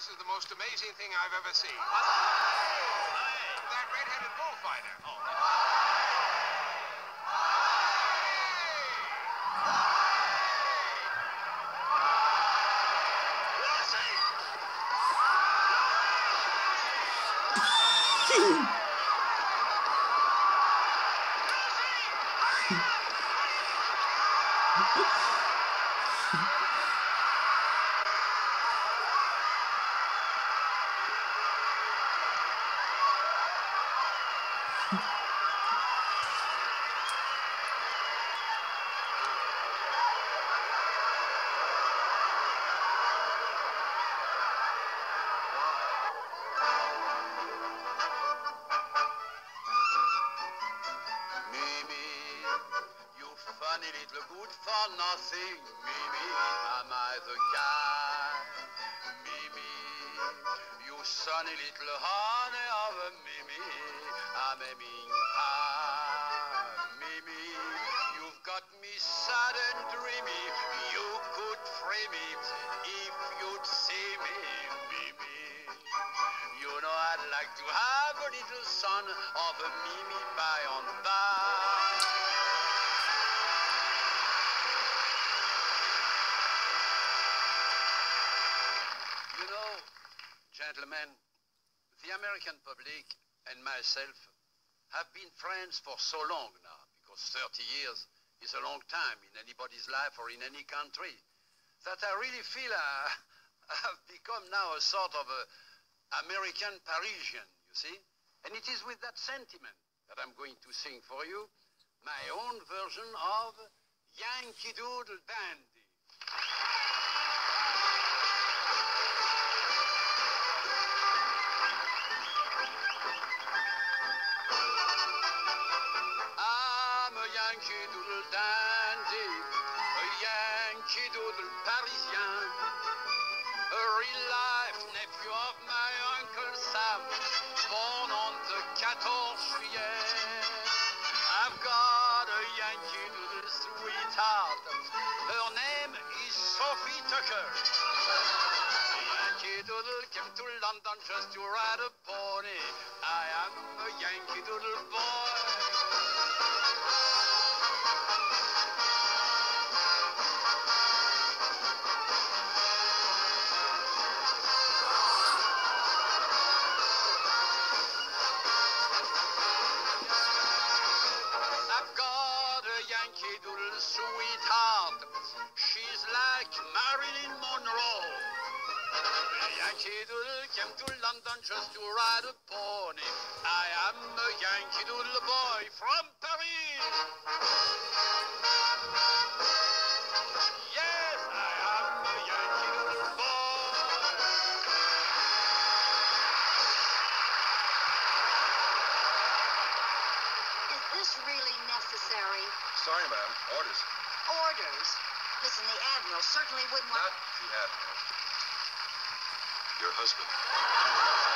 This is the most amazing thing I've ever seen. That red-headed bullfighter. little good for nothing. Mimi, am I the guy? Mimi, you sunny little honey of a Mimi, I'm a mean pie. Mimi, you've got me sad and dreamy. You could free me if you'd see me, Mimi. You know I'd like to have a little son of a Mimi by and by. Gentlemen, the American public and myself have been friends for so long now, because 30 years is a long time in anybody's life or in any country, that I really feel I, I've become now a sort of a American Parisian, you see? And it is with that sentiment that I'm going to sing for you my own version of Yankee Doodle Dandy. Yankee Doodle Dandy, a Yankee Doodle Parisien, a real life nephew of my Uncle Sam, born on the 14 juillet. I've got a Yankee Doodle sweetheart, her name is Sophie Tucker. Yankee Doodle came to London just to ride a pony. I am a Yankee Doodle boy. I've Yankee Doodle came to London just to ride a pony. I am a Yankee Doodle boy from Paris. Yes, I am a Yankee Doodle boy. Is this really necessary? Sorry, ma'am. Orders. Orders. Listen, the Admiral certainly wouldn't want. Not the Admiral. Your husband.